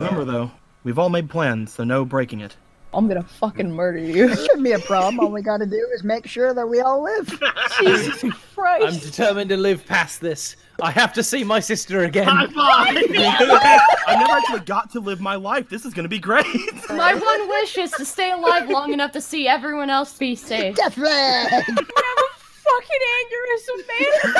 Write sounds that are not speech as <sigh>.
Remember though, we've all made plans, so no breaking it. I'm gonna fucking murder you. It Shouldn't be a problem. All we gotta do is make sure that we all live. <laughs> Jesus Christ! I'm determined to live past this. I have to see my sister again. High five! <laughs> I never actually got to live my life. This is gonna be great. <laughs> My one wish is to stay alive long enough to see everyone else be safe. Death a fucking aneurysm, man.